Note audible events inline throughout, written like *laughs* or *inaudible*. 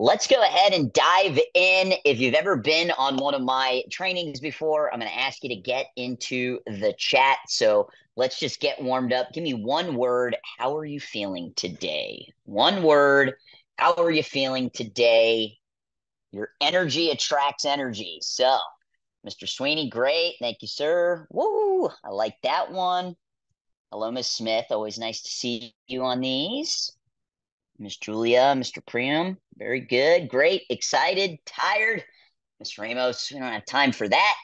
let's go ahead and dive in. If you've ever been on one of my trainings before, I'm going to ask you to get into the chat. So let's just get warmed up. Give me one word. How are you feeling today? One word. How are you feeling today? Your energy attracts energy. So, Mr. Sweeney, great. Thank you, sir. Woo! I like that one. Hello, Miss Smith. Always nice to see you on these. Miss Julia, Mr. Priam, very good, great, excited, tired. Miss Ramos, we don't have time for that.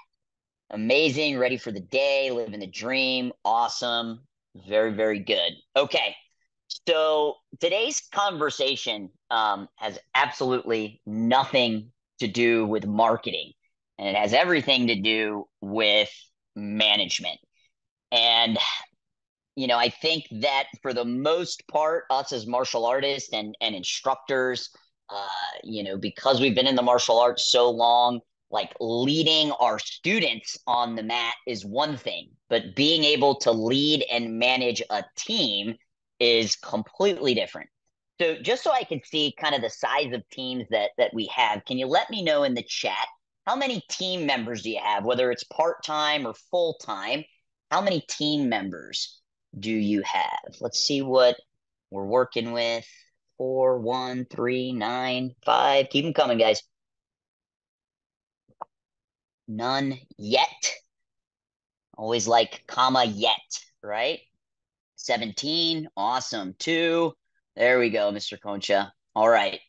Amazing, ready for the day, living the dream, awesome, very, very good. Okay, so today's conversation um, has absolutely nothing to do with marketing, and it has everything to do with management. And you know, I think that for the most part, us as martial artists and and instructors, uh, you know, because we've been in the martial arts so long, like leading our students on the mat is one thing, but being able to lead and manage a team is completely different. So just so I can see kind of the size of teams that that we have, can you let me know in the chat how many team members do you have, whether it's part-time or full-time? How many team members do you have? Let's see what we're working with. Four, one, three, nine, five. Keep them coming, guys. None yet. Always like comma yet, right? 17. Awesome. Two. There we go, Mr. Concha. All right.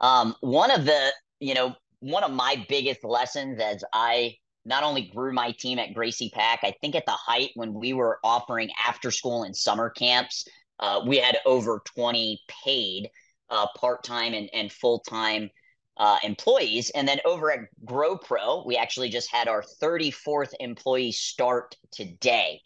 Um, one of the, you know, one of my biggest lessons as I not only grew my team at Gracie Pack, I think at the height when we were offering after school and summer camps, uh, we had over 20 paid uh, part time and, and full time uh, employees. And then over at GrowPro, we actually just had our 34th employee start today.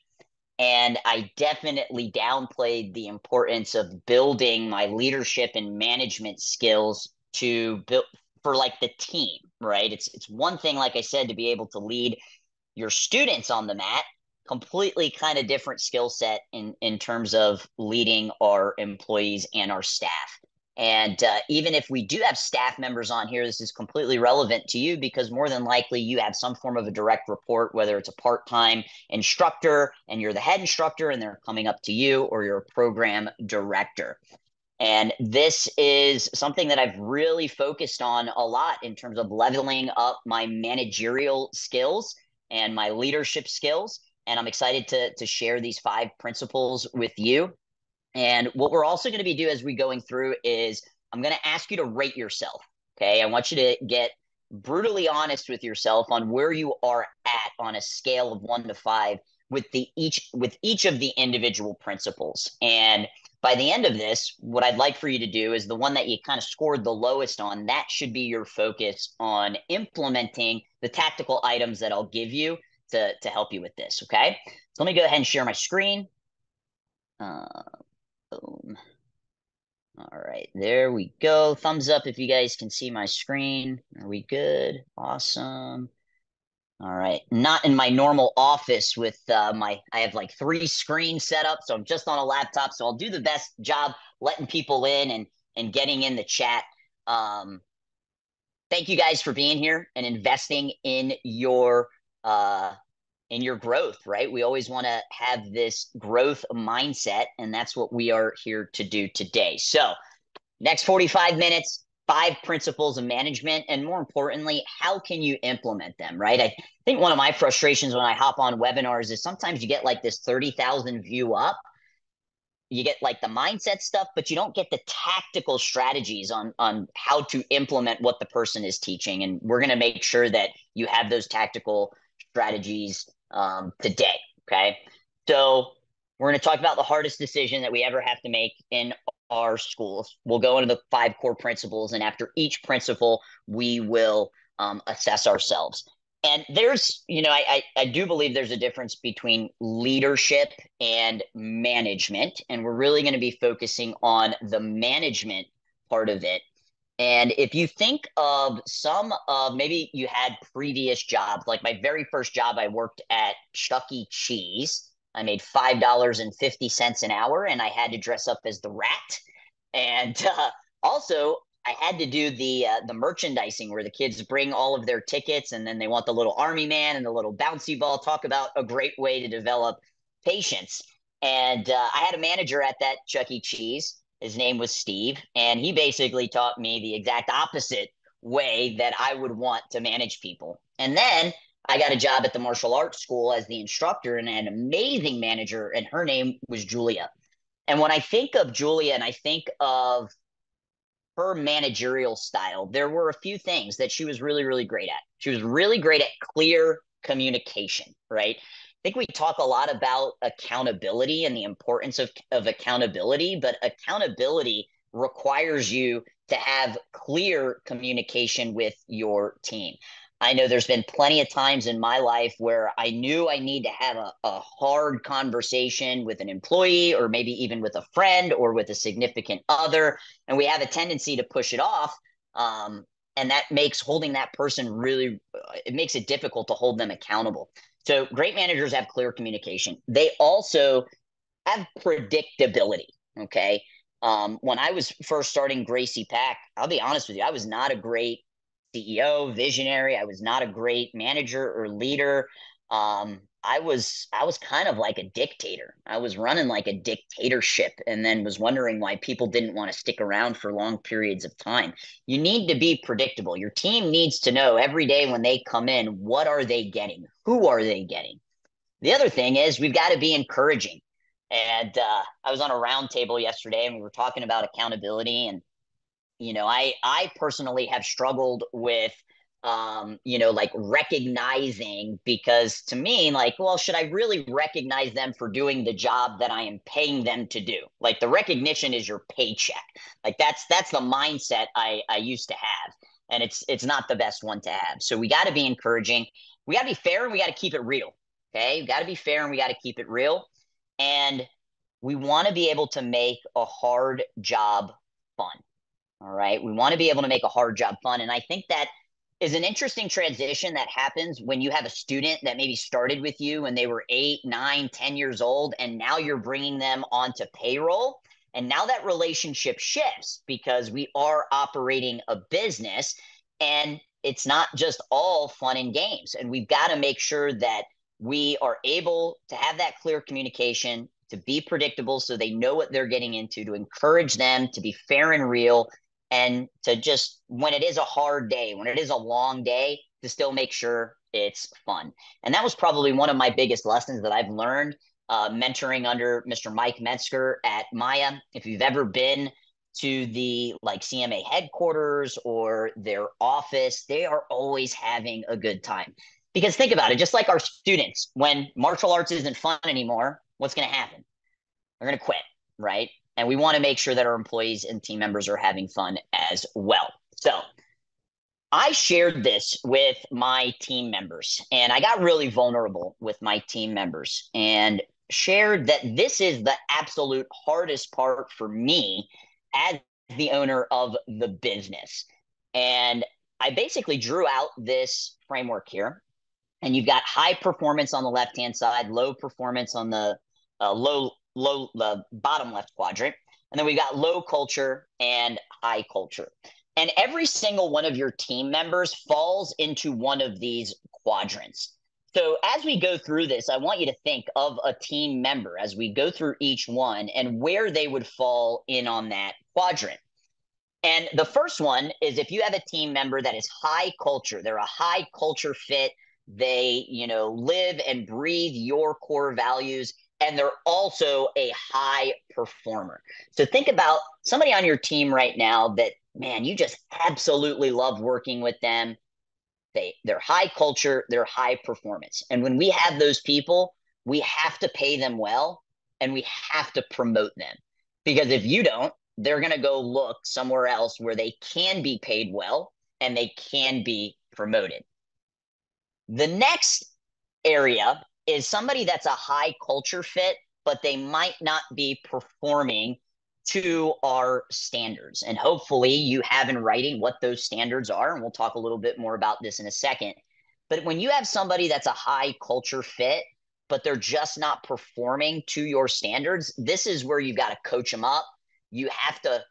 And I definitely downplayed the importance of building my leadership and management skills to build for like the team, right? It's it's one thing, like I said, to be able to lead your students on the mat, completely kind of different skill set in in terms of leading our employees and our staff. And uh, even if we do have staff members on here, this is completely relevant to you because more than likely you have some form of a direct report, whether it's a part time instructor and you're the head instructor and they're coming up to you, or you're a program director. And this is something that I've really focused on a lot in terms of leveling up my managerial skills and my leadership skills. And I'm excited to, to share these five principles with you. And what we're also going to be doing as we going through is I'm going to ask you to rate yourself. Okay. I want you to get brutally honest with yourself on where you are at on a scale of one to five with the each with each of the individual principles. And by the end of this, what I'd like for you to do is the one that you kind of scored the lowest on, that should be your focus on implementing the tactical items that I'll give you to, to help you with this. Okay. So let me go ahead and share my screen. Uh, boom. All right, there we go. Thumbs up if you guys can see my screen. Are we good? Awesome. All right. Not in my normal office with uh, my, I have like three screens set up. So I'm just on a laptop. So I'll do the best job letting people in and, and getting in the chat. Um, thank you guys for being here and investing in your, uh, in your growth, right? We always want to have this growth mindset, and that's what we are here to do today. So, next 45 minutes, five principles of management and more importantly how can you implement them right? I think one of my frustrations when i hop on webinars is sometimes you get like this 30,000 view up. You get like the mindset stuff but you don't get the tactical strategies on on how to implement what the person is teaching and we're going to make sure that you have those tactical strategies um, today okay? So we're going to talk about the hardest decision that we ever have to make in our schools. We'll go into the five core principles, and after each principle, we will um, assess ourselves. And there's, you know, I, I, I do believe there's a difference between leadership and management, and we're really going to be focusing on the management part of it. And if you think of some of maybe you had previous jobs, like my very first job, I worked at Chuck E. Cheese I made five dollars and fifty cents an hour, and I had to dress up as the rat. And *laughs* uh, also, I had to do the uh, the merchandising where the kids bring all of their tickets and then they want the little army man and the little bouncy ball. Talk about a great way to develop patience. And uh, I had a manager at that Chuck E. Cheese. His name was Steve, and he basically taught me the exact opposite way that I would want to manage people. And then I got a job at the martial arts school as the instructor and an amazing manager, and her name was Julia. And when I think of Julia and I think of her managerial style, there were a few things that she was really, really great at. She was really great at clear communication, right? I think we talk a lot about accountability and the importance of, of accountability, but accountability requires you to have clear communication with your team. I know there's been plenty of times in my life where I knew I need to have a, a hard conversation with an employee or maybe even with a friend or with a significant other. And we have a tendency to push it off. Um, and that makes holding that person really, it makes it difficult to hold them accountable. So great managers have clear communication. They also have predictability. Okay. Um, when I was first starting Gracie Pack, I'll be honest with you, I was not a great CEO, visionary. I was not a great manager or leader. Um, I was I was kind of like a dictator. I was running like a dictatorship and then was wondering why people didn't want to stick around for long periods of time. You need to be predictable. Your team needs to know every day when they come in, what are they getting? Who are they getting? The other thing is we've got to be encouraging. And uh, I was on a roundtable yesterday and we were talking about accountability and you know i i personally have struggled with um you know like recognizing because to me like well should i really recognize them for doing the job that i am paying them to do? Like the recognition is your paycheck. Like that's that's the mindset i i used to have. And it's it's not the best one to have. So we got to be encouraging. We got to be fair and we got to keep it real okay? We got to be fair and we got to keep it real. And we want to be able to make a hard job fun all right. We want to be able to make a hard job fun. And I think that is an interesting transition that happens when you have a student that maybe started with you when they were eight, nine, ten years old, and now you're bringing them onto payroll. And now that relationship shifts because we are operating a business and it's not just all fun and games. And we've got to make sure that we are able to have that clear communication, to be predictable so they know what they're getting into, to encourage them to be fair and real, and to just when it is a hard day, when it is a long day, to still make sure it's fun. And that was probably one of my biggest lessons that I've learned uh, mentoring under Mr. Mike Metzger at MAIA. If you've ever been to the like CMA headquarters or their office, they are always having a good time. Because think about it, just like our students, when martial arts isn't fun anymore, what's going to happen? They're going to quit, right? And we want to make sure that our employees and team members are having fun as well. So, I shared this with my team members and I got really vulnerable with my team members and shared that this is the absolute hardest part for me as the owner of the business. And I basically drew out this framework here. And you've got high performance on the left hand side, low performance on the uh, low low the bottom left quadrant. And then we've got low culture and high culture. And every single one of your team members falls into one of these quadrants. So as we go through this, I want you to think of a team member as we go through each one and where they would fall in on that quadrant. And the first one is if you have a team member that is high culture, they're a high culture fit, they, you know, live and breathe your core values and they're also a high performer. So think about somebody on your team right now that man, you just absolutely love working with them. They they're high culture, they're high performance. And when we have those people, we have to pay them well and we have to promote them. Because if you don't, they're going to go look somewhere else where they can be paid well and they can be promoted. The next area is somebody that's a high culture fit, but they might not be performing to our standards. And hopefully you have in writing what those standards are. And we'll talk a little bit more about this in a second. But when you have somebody that's a high culture fit, but they're just not performing to your standards, this is where you've got to coach them up. You have to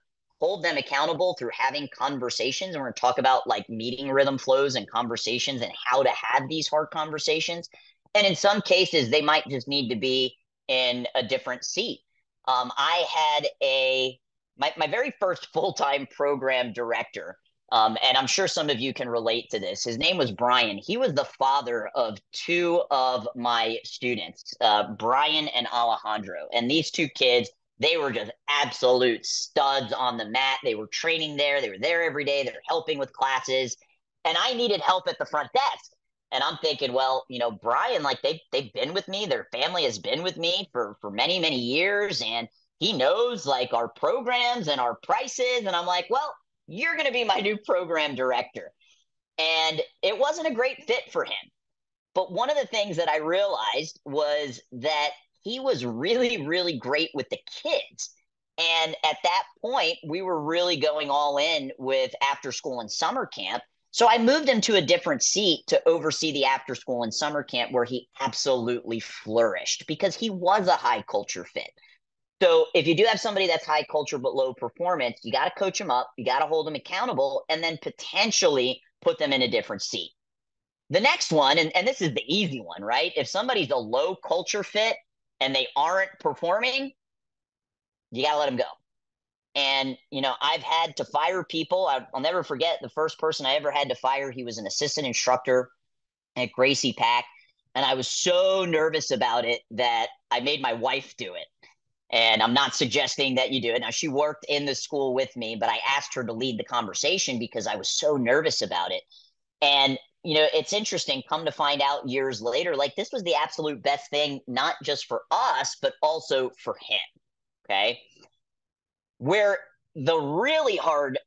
hold them accountable through having conversations. And we're going to talk about like meeting rhythm flows and conversations and how to have these hard conversations. And in some cases, they might just need to be in a different seat. Um, I had a my, my very first *laughs* full-time program director um, and i'm sure some of you can relate to this. His name was brian. He was the father of two of my students uh, brian and alejandro. And these two kids they were just absolute studs on the mat. They were training there. They were there every day. They were helping with classes. And i needed help at the front desk and I'm thinking, well, you know, Brian, like they they've been with me, their family has been with me for for many many years, and he knows like our programs and our prices. And I'm like, well, you're going to be my new program director. And it wasn't a great fit for him. But one of the things that I realized was that he was really, really great with the kids. And at that point, we were really going all in with after school and summer camp. So I moved him to a different seat to oversee the after school and summer camp where he absolutely flourished because he was a high culture fit. So if you do have somebody that's high culture but low performance, you got to coach them up, you got to hold them accountable, and then potentially put them in a different seat. The next one, and, and this is the easy one, right? If somebody's a low culture fit and they aren't performing, you got to let them go. And, you know, I've had to fire people. I, will never forget the first person I ever had to fire. He was an assistant instructor at Gracie Pack. And I was so nervous about it that I made my wife do it. And I'm not suggesting that you do it. Now, she worked in the school with me, but I asked her to lead the conversation because I was so nervous about it. And, you know, it's interesting, come to find out years later, like this was the absolute best thing, not just for us, but also for him. Okay. Where the really hard,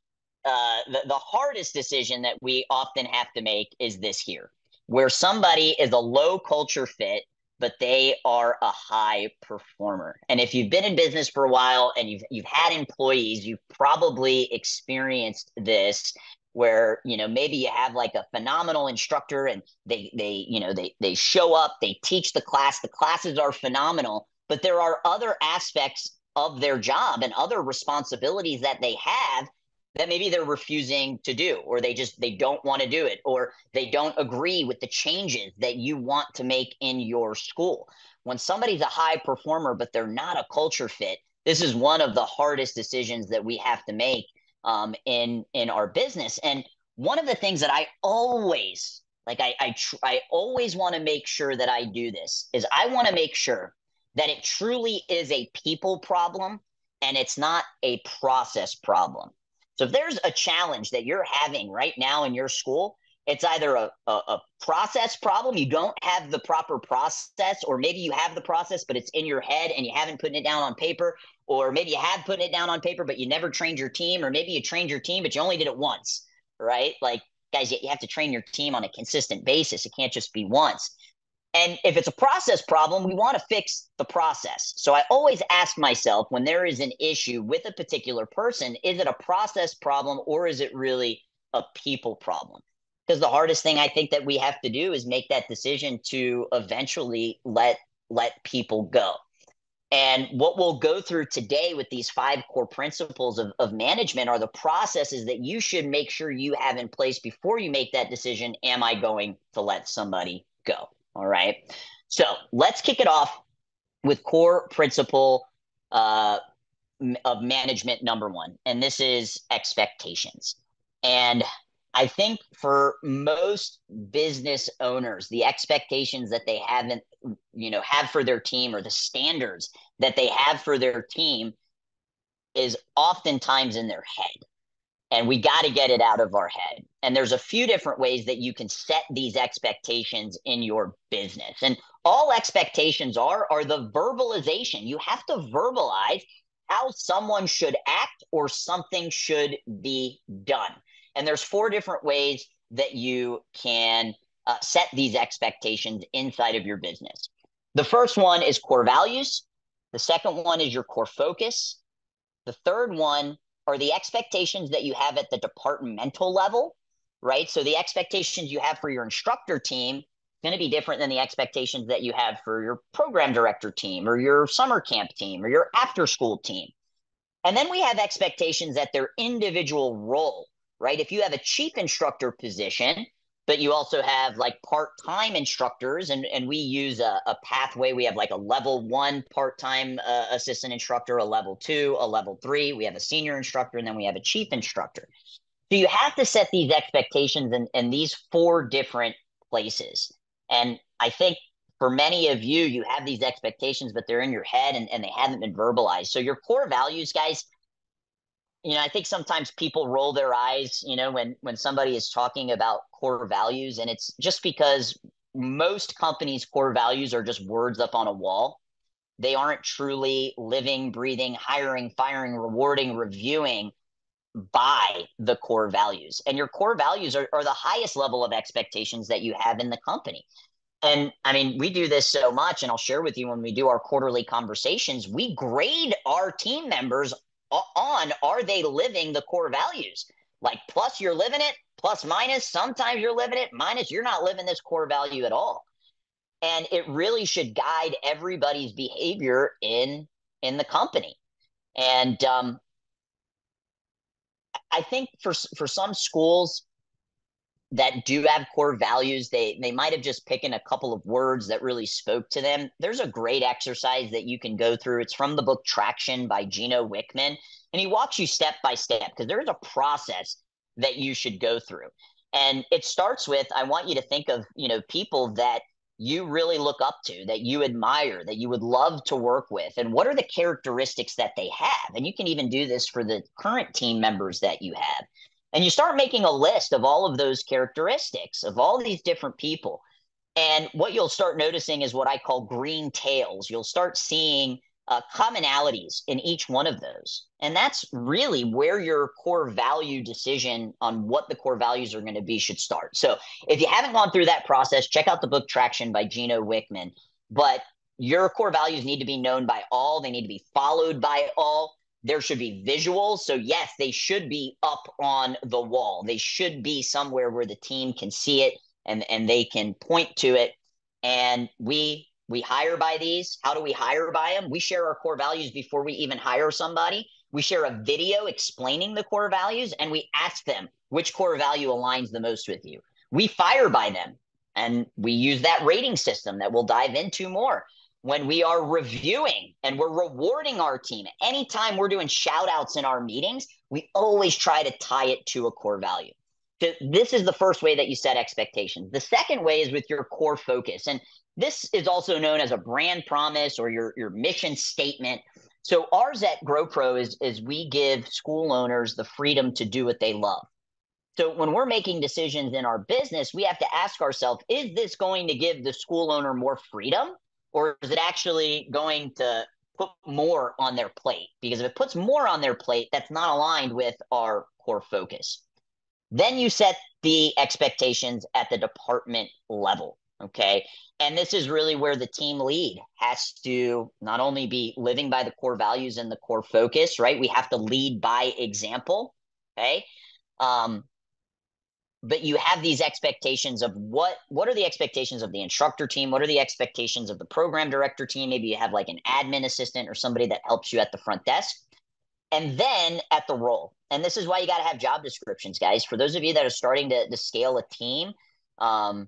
uh, the, the hardest decision that we often have to make is this here, where somebody is a low culture fit but they are a high performer. And if you've been in business for a while and you've you've had employees, you've probably experienced this where you know maybe you have like a phenomenal instructor and they they you know they they show up, they teach the class, the classes are phenomenal, but there are other aspects of their job and other responsibilities that they have that maybe they're refusing to do or they just they don't want to do it or they don't agree with the changes that you want to make in your school. When somebody's a high performer but they're not a culture fit this is one of the hardest decisions that we have to make um, in in our business. And one of the things that i always like i i, tr- I always want to make sure that i do this is i want to make sure that it truly is a people problem and it's not a process problem so if there's a challenge that you're having right now in your school, it's either a, a, a, process problem, you don't have the proper process, or maybe you have the process, but it's in your head and you haven't put it down on paper, or maybe you have put it down on paper, but you never trained your team, or maybe you trained your team, but you only did it once, right? Like, guys, you have to train your team on a consistent basis. It can't just be once. And if it's a process problem, we want to fix the process. So I always ask myself when there is an issue with a particular person, is it a process problem or is it really a people problem? Because the hardest thing I think that we have to do is make that decision to eventually let let people go. And what we'll go through today with these five core principles of, of management are the processes that you should make sure you have in place before you make that decision. Am I going to let somebody go? All right. So let's kick it off with core principle uh, of management number one, and this is expectations. And I think for most business owners, the expectations that they haven't, you know, have for their team or the standards that they have for their team is oftentimes in their head and we got to get it out of our head. And there's a few different ways that you can set these expectations in your business. And all expectations are are the verbalization. You have to verbalize how someone should act or something should be done. And there's four different ways that you can uh, set these expectations inside of your business. The first one is core values. The second one is your core focus. The third one are the expectations that you have at the departmental level, right? So the expectations you have for your instructor team going to be different than the expectations that you have for your program director team or your summer camp team or your after school team. And then we have expectations at their individual role, right? If you have a chief instructor position, but you also have like part-time instructors and, and we use a, a pathway we have like a level one part-time uh, assistant instructor a level two a level three we have a senior instructor and then we have a chief instructor so you have to set these expectations in, in these four different places. And i think for many of you you have these expectations but they're in your head and, and they haven't been verbalized. So your core values guys you know, I think sometimes people roll their eyes, you know, when when somebody is talking about core values, and it's just because most companies' core values are just words up on a wall. They aren't truly living, breathing, hiring, firing, rewarding, reviewing by the core values. And your core values are, are the highest level of expectations that you have in the company. And I mean, we do this so much, and I'll share with you when we do our quarterly conversations, we grade our team members on are they living the core values? Like plus you're living it, plus minus, sometimes you're living it, minus you're not living this core value at all. And it really should guide everybody's behavior in in the company. And um, I think for for some schools, that do have core values they they might have just picked a couple of words that really spoke to them. There's a great exercise that you can go through. It's from the book traction by gino wickman and he walks you step by step because there's a process that you should go through. And it starts with i want you to think of you know people that you really look up to that you admire that you would love to work with and what are the characteristics that they have and you can even do this for the current team members that you have and you start making a list of all of those characteristics of all these different people. And what you'll start noticing is what I call green tails. You'll start seeing uh, commonalities in each one of those. And that's really where your core value decision on what the core values are going to be should start. So if you haven't gone through that process, check out the book Traction by Gino Wickman. But your core values need to be known by all, they need to be followed by all there should be visuals. So, yes, they should be up on the wall. They should be somewhere where the team can see it and, and they can point to it. And we we hire by these. How do we hire by them? We share our core values before we even hire somebody. We share a video explaining the core values and we ask them which core value aligns the most with you. We fire by them and we use that rating system that we'll dive into more when we are reviewing and we're rewarding our team, anytime we're doing shout outs in our meetings, we always try to tie it to a core value. So This is the first way that you set expectations. The second way is with your core focus. And this is also known as a brand promise or your, your mission statement. So ours at GrowPro is, is we give school owners the freedom to do what they love. So when we're making decisions in our business, we have to ask ourselves, is this going to give the school owner more freedom or is it actually going to put more on their plate? Because if it puts more on their plate, that's not aligned with our core focus. Then you set the expectations at the department level. Okay. And this is really where the team lead has to not only be living by the core values and the core focus, right? We have to lead by example. Okay. Um, but you have these expectations of what what are the expectations of the instructor team what are the expectations of the program director team maybe you have like an admin assistant or somebody that helps you at the front desk and then at the role and this is why you got to have job descriptions guys for those of you that are starting to, to scale a team um,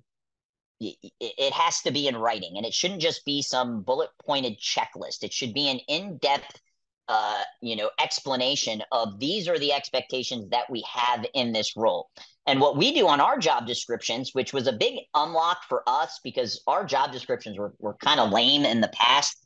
it has to be in writing and it shouldn't just be some bullet pointed checklist it should be an in-depth uh, you know explanation of these are the expectations that we have in this role and what we do on our job descriptions, which was a big unlock for us because our job descriptions were, were kind of lame in the past.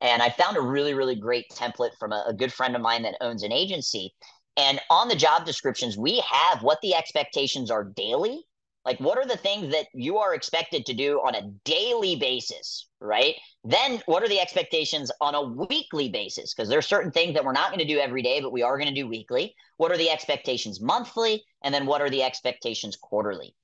And I found a really, really great template from a, a good friend of mine that owns an agency. And on the job descriptions, we have what the expectations are daily. Like, what are the things that you are expected to do on a daily basis, right? Then, what are the expectations on a weekly basis? Because there are certain things that we're not going to do every day, but we are going to do weekly. What are the expectations monthly? And then, what are the expectations quarterly?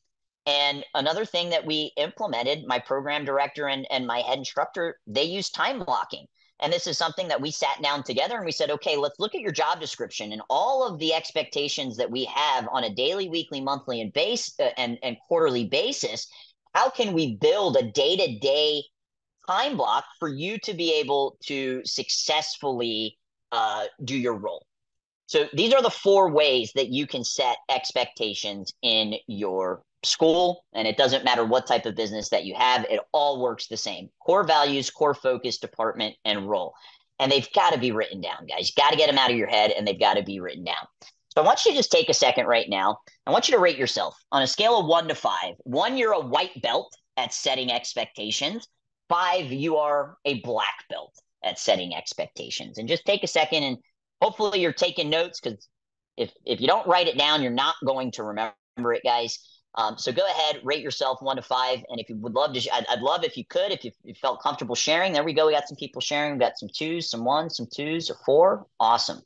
And another thing that we implemented, my program director and, and my head instructor, they use time blocking. And this is something that we sat down together and we said, okay, let's look at your job description and all of the expectations that we have on a daily, weekly, monthly, and base uh, and, and quarterly basis. How can we build a day to day time block for you to be able to successfully uh, do your role. So these are the four ways that you can set expectations in your school. And it doesn't matter what type of business that you have, it all works the same core values, core focus, department, and role. And they've got to be written down, guys. Got to get them out of your head and they've got to be written down. So I want you to just take a second right now. I want you to rate yourself on a scale of one to five. One, you're a white belt at setting expectations. Five, you are a black belt at setting expectations. And just take a second and hopefully you're taking notes because if if you don't write it down, you're not going to remember it, guys. Um, so go ahead, rate yourself one to five, and if you would love to, I'd, I'd love if you could, if you, you, felt comfortable sharing. There we go. We got some people sharing. We got some twos, some ones, some twos, a four. Awesome.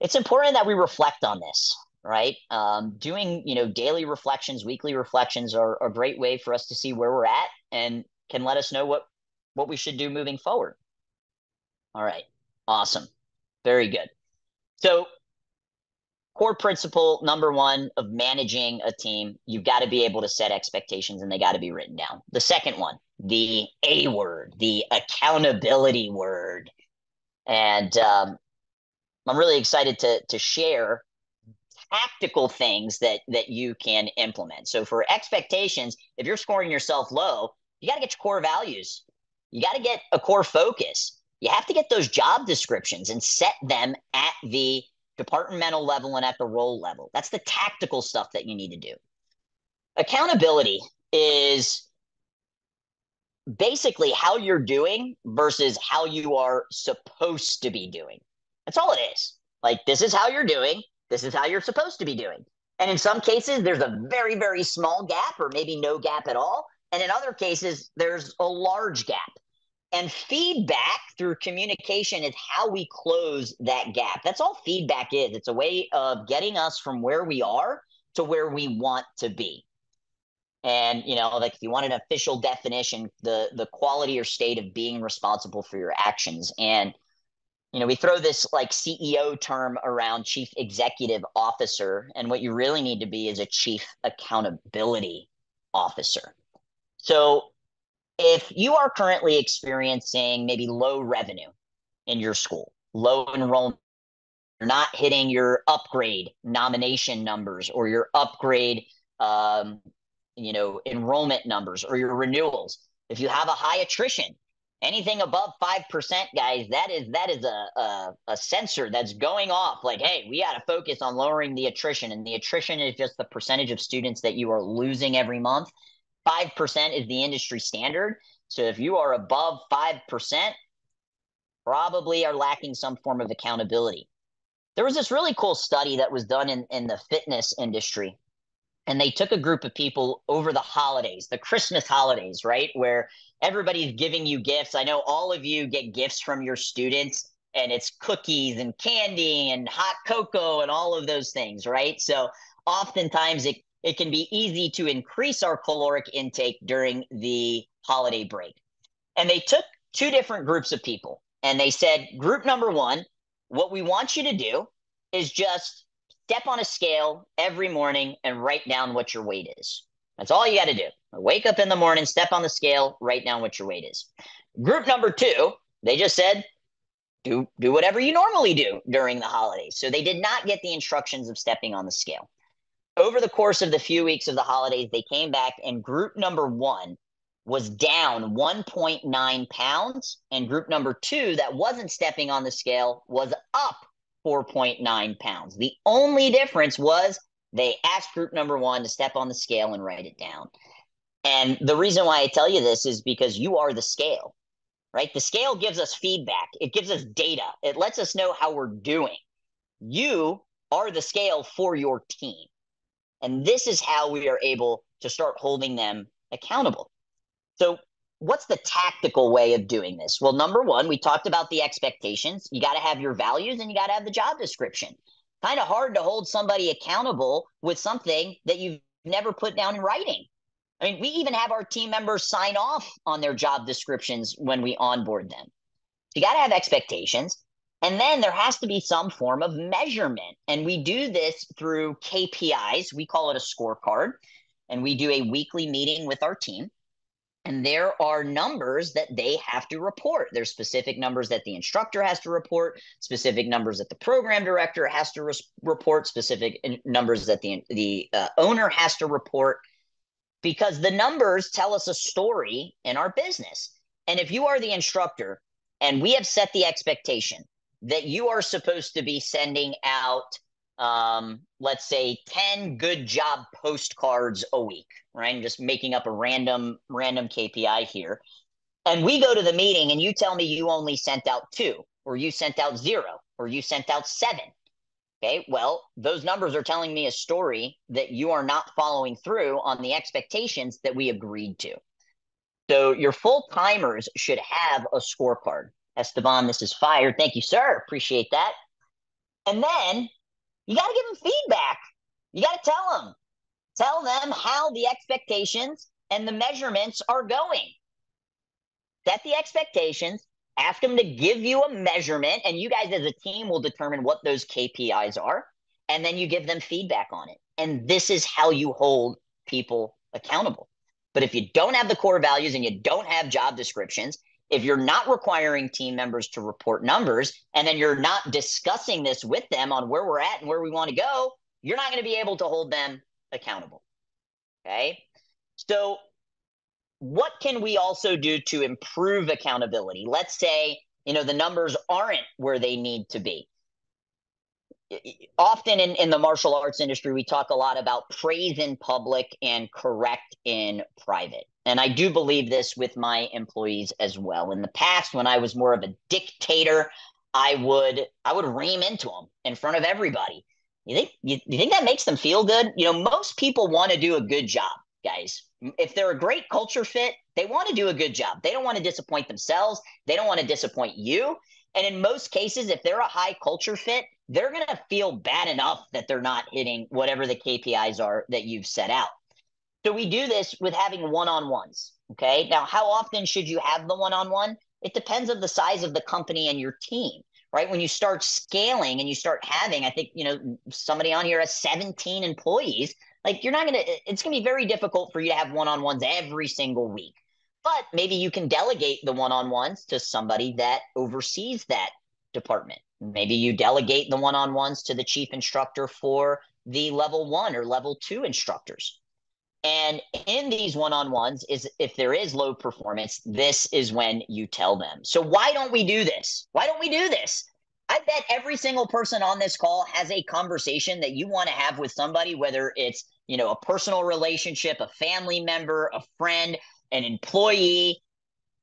It's important that we reflect on this, right? Um, doing you know daily reflections, weekly reflections are, are a great way for us to see where we're at and can let us know what what we should do moving forward. All right, awesome. Very good. So, core principle number one of managing a team, you've got to be able to set expectations and they got to be written down. The second one, the A word, the accountability word. And um, I'm really excited to, to share tactical things that that you can implement. So for expectations, if you're scoring yourself low, you got to get your core values. You got to get a core focus you have to get those job descriptions and set them at the departmental level and at the role level. That's the tactical stuff that you need to do. Accountability is basically how you're doing versus how you are supposed to be doing. That's all it is. Like, this is how you're doing, this is how you're supposed to be doing. And in some cases, there's a very, very small gap or maybe no gap at all. And in other cases, there's a large gap. And feedback through communication is how we close that gap. That's all feedback is. It's a way of getting us from where we are to where we want to be. And you know, like if you want an official definition, the the quality or state of being responsible for your actions. And you know, we throw this like CEO term around chief executive officer, and what you really need to be is a chief accountability officer. So if you are currently experiencing maybe low revenue in your school, low enrollment, you're not hitting your upgrade nomination numbers or your upgrade, um, you know, enrollment numbers or your renewals. If you have a high attrition, anything above five percent, guys, that is that is a, a a sensor that's going off. Like, hey, we got to focus on lowering the attrition, and the attrition is just the percentage of students that you are losing every month. 5% is the industry standard. So if you are above 5%, probably are lacking some form of accountability. There was this really cool study that was done in, in the fitness industry. And they took a group of people over the holidays, the Christmas holidays, right? Where everybody's giving you gifts. I know all of you get gifts from your students, and it's cookies and candy and hot cocoa and all of those things, right? So oftentimes it it can be easy to increase our caloric intake during the holiday break. And they took two different groups of people and they said, Group number one, what we want you to do is just step on a scale every morning and write down what your weight is. That's all you got to do. Wake up in the morning, step on the scale, write down what your weight is. Group number two, they just said, do, do whatever you normally do during the holidays. So they did not get the instructions of stepping on the scale over the course of the few weeks of the holidays, they came back and group number one was down 1.9 pounds, and group number two that wasn't stepping on the scale was up 4.9 pounds. The only difference was they asked group number one to step on the scale and write it down. And the reason why I tell you this is because you are the scale, right? The scale gives us feedback, it gives us data, it lets us know how we're doing. You are the scale for your team. And this is how we are able to start holding them accountable. So, what's the tactical way of doing this? Well, number one, we talked about the expectations. You got to have your values and you got to have the job description. Kind of hard to hold somebody accountable with something that you've never put down in writing. I mean, we even have our team members sign off on their job descriptions when we onboard them. You got to have expectations. And then there has to be some form of measurement. And we do this through KPIs. We call it a scorecard. And we do a weekly meeting with our team. And there are numbers that they have to report. There's specific numbers that the instructor has to report, specific numbers that the program director has to report, specific numbers that the the uh, owner has to report, because the numbers tell us a story in our business. And if you are the instructor, and we have set the expectation that you are supposed to be sending out um, let's say 10 good job postcards a week, right? I'm just making up a random random KPI here. And we go to the meeting and you tell me you only sent out two, or you sent out zero, or you sent out seven. Okay, well, those numbers are telling me a story that you are not following through on the expectations that we agreed to. So your full timers should have a scorecard. Esteban, this is fired. Thank you, sir. Appreciate that. And then you got to give them feedback. You got to tell them, tell them how the expectations and the measurements are going. Set the expectations, ask them to give you a measurement, and you guys as a team will determine what those KPIs are. And then you give them feedback on it. And this is how you hold people accountable. But if you don't have the core values and you don't have job descriptions if you're not requiring team members to report numbers and then you're not discussing this with them on where we're at and where we want to go, you're not going to be able to hold them accountable. Okay. So, what can we also do to improve accountability? Let's say, you know, the numbers aren't where they need to be. Often in, in the martial arts industry, we talk a lot about praise in public and correct in private. And I do believe this with my employees as well. In the past, when I was more of a dictator, I would I would ream into them in front of everybody. You think you, you think that makes them feel good? You know, most people want to do a good job, guys. If they're a great culture fit, they want to do a good job. They don't want to disappoint themselves. They don't want to disappoint you. And in most cases, if they're a high culture fit, they're going to feel bad enough that they're not hitting whatever the KPIs are that you've set out. So we do this with having one-on-ones. Okay. Now, how often should you have the one-on-one? It depends on the size of the company and your team, right? When you start scaling and you start having, I think, you know, somebody on here has 17 employees, like you're not going to, it's going to be very difficult for you to have one-on-ones every single week. But maybe you can delegate the one-on-ones to somebody that oversees that department. Maybe you delegate the one-on-ones to the chief instructor for the level one or level two instructors and in these one on ones, is if there is low performance, this is when you tell them. So why don't we do this? Why don't we do this? I bet every single person on this call has a conversation that you want to have with somebody, whether it's you know a personal relationship, a family member, a friend, an employee,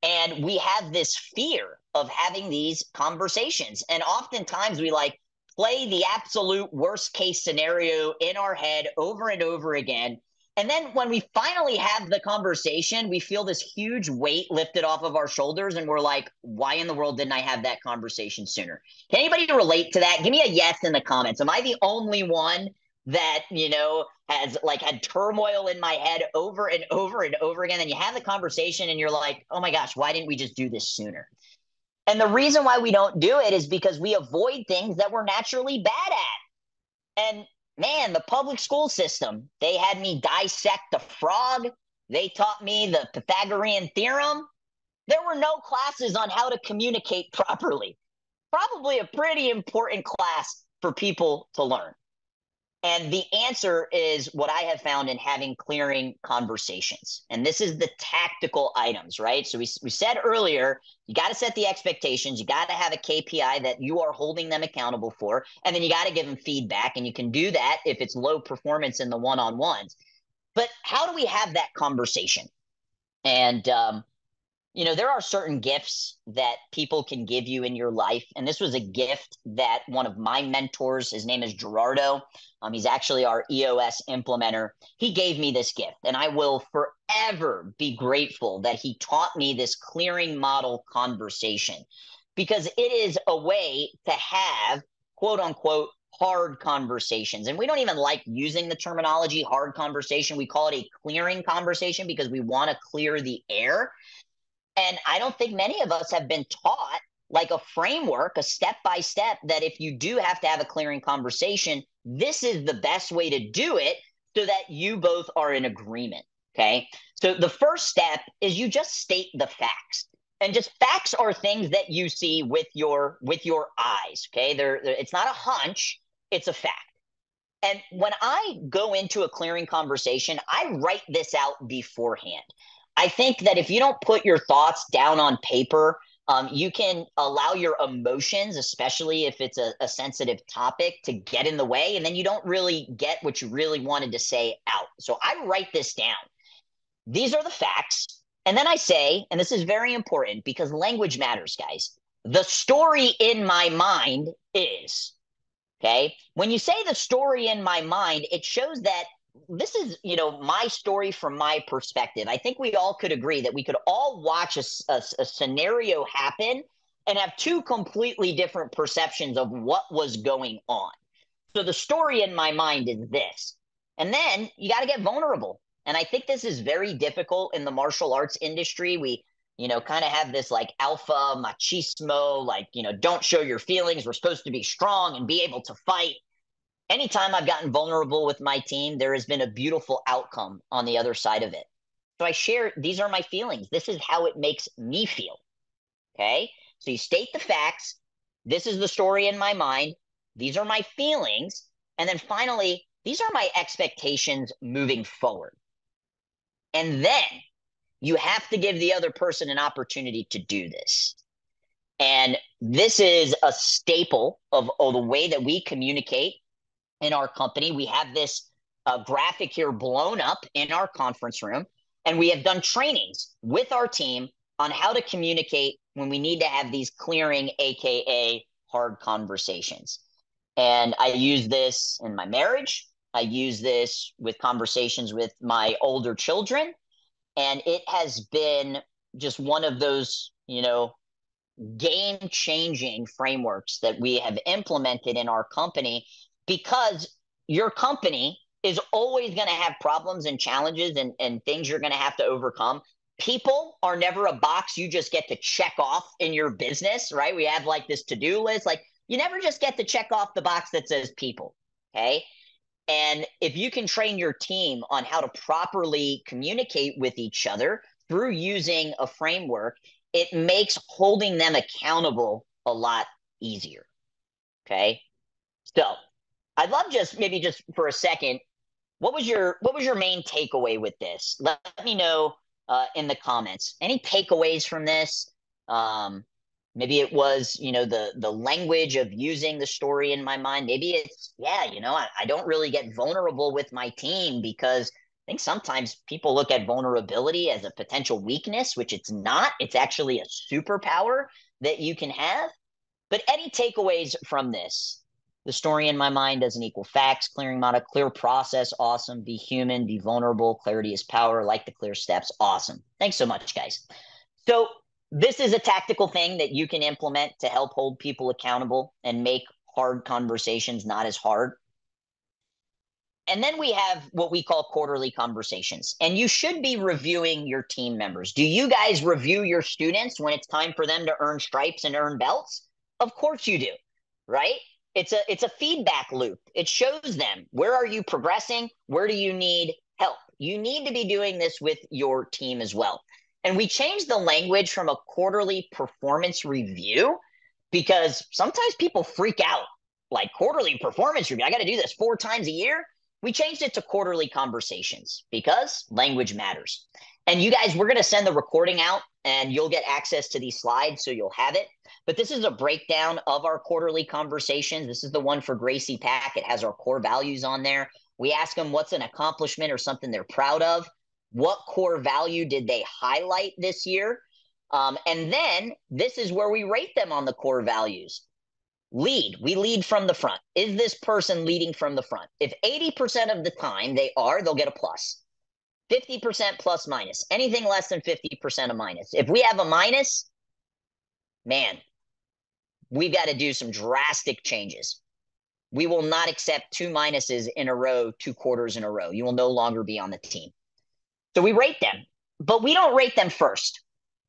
and we have this fear of having these conversations. And oftentimes we like play the absolute worst case scenario in our head over and over again and then when we finally have the conversation, we feel this huge weight lifted off of our shoulders, and we're like, why in the world didn't I have that conversation sooner? Can anybody relate to that? Give me a yes in the comments. Am I the only one that, you know, has like had turmoil in my head over and over and over again? And you have the conversation and you're like, oh my gosh, why didn't we just do this sooner? And the reason why we don't do it is because we avoid things that we're naturally bad at. And man, the public school system, they had me dissect a frog. They taught me the Pythagorean theorem. There were no classes on how to communicate properly. Probably a pretty important class for people to learn. And the answer is what I have found in having clearing conversations. And this is the tactical items, right? So we, we said earlier, you got to set the expectations. You got to have a KPI that you are holding them accountable for. And then you got to give them feedback. And you can do that if it's low performance in the one on ones. But how do we have that conversation? And um, you know, there are certain gifts that people can give you in your life. And this was a gift that one of my mentors, his name is Gerardo. Um, he's actually our EOS implementer. He gave me this gift, and I will forever be grateful that he taught me this clearing model conversation because it is a way to have quote unquote hard conversations. And we don't even like using the terminology hard conversation. We call it a clearing conversation because we want to clear the air. And I don't think many of us have been taught like a framework, a step by step, that if you do have to have a clearing conversation, this is the best way to do it so that you both are in agreement. Okay. So the first step is you just state the facts. And just facts are things that you see with your with your eyes. Okay. They're, they're it's not a hunch, it's a fact. And when I go into a clearing conversation, I write this out beforehand. I think that if you don't put your thoughts down on paper, um, you can allow your emotions, especially if it's a, a, sensitive topic, to get in the way, and then you don't really get what you really wanted to say out. So I write this down. These are the facts. And then I say, and this is very important because language matters, guys. The story in my mind is, okay? When you say the story in my mind, it shows that this is you know my story from my perspective. I think we all could agree that we could all watch a, a, a, scenario happen and have two completely different perceptions of what was going on. So the story in my mind is this and then you got to get vulnerable. And i think this is very difficult in the martial arts industry. We you know kind of have this like alpha machismo like you know don't show your feelings we're supposed to be strong and be able to fight anytime I've gotten vulnerable with my team, there has been a beautiful outcome on the other side of it. So I share these are my feelings. This is how it makes me feel. Okay. So you state the facts. This is the story in my mind. These are my feelings. And then finally, these are my expectations moving forward. And then you have to give the other person an opportunity to do this. And this is a staple of, the way that we communicate in our company. We have this uh, graphic here blown up in our conference room, and we have done trainings with our team on how to communicate when we need to have these clearing, AKA hard conversations. And I use this in my marriage. I use this with conversations with my older children. And it has been just one of those, you know, game changing frameworks that we have implemented in our company because your company is always going to have problems and challenges and, and things you're going to have to overcome. People are never a box you just get to check off in your business, right? We have like this to do list. Like you never just get to check off the box that says people. Okay. And if you can train your team on how to properly communicate with each other through using a framework, it makes holding them accountable a lot easier. Okay. So I'd love just maybe just for a second, what was your what was your main takeaway with this? Let, me know uh, in the comments. Any takeaways from this? Um, maybe it was you know the the language of using the story in my mind. Maybe it's yeah, you know I, I don't really get vulnerable with my team because I think sometimes people look at vulnerability as a potential weakness, which it's not. It's actually a superpower that you can have. But any takeaways from this? The story in my mind doesn't equal facts. Clearing model, clear process, awesome. Be human, be vulnerable. Clarity is power. Like the clear steps, awesome. Thanks so much, guys. So this is a tactical thing that you can implement to help hold people accountable and make hard conversations not as hard. And then we have what we call quarterly conversations. And you should be reviewing your team members. Do you guys review your students when it's time for them to earn stripes and earn belts? Of course you do, right? It's a it's a feedback loop. It shows them where are you progressing? Where do you need help? You need to be doing this with your team as well. And we changed the language from a quarterly performance review because sometimes people freak out. Like quarterly performance review i got to do this four times a year. We changed it to quarterly conversations because language matters. And you guys we're going to send the recording out and you'll get access to these slides so you'll have it but this is a breakdown of our quarterly conversations. This is the one for Gracie Pack. It has our core values on there. We ask them what's an accomplishment or something they're proud of. What core value did they highlight this year? Um, and then this is where we rate them on the core values. Lead, we lead from the front. Is this person leading from the front? If 80% of the time they are, they'll get a plus. 50% plus minus. Anything less than 50% a minus. If we have a minus, man, we've got to do some drastic changes. We will not accept two minuses in a row, two quarters in a row. You will no longer be on the team. So we rate them, but we don't rate them first.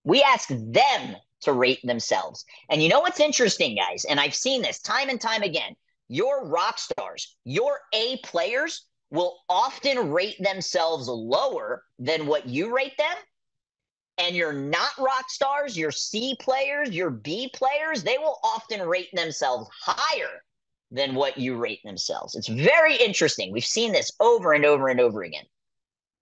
We ask them to rate themselves. And you know what's interesting, guys? And I've seen this time and time again. Your rock stars, your A players will often rate themselves lower than what you rate them. And you're not rock stars, you're C players, you're B players, they will often rate themselves higher than what you rate themselves. It's very interesting. We've seen this over and over and over again.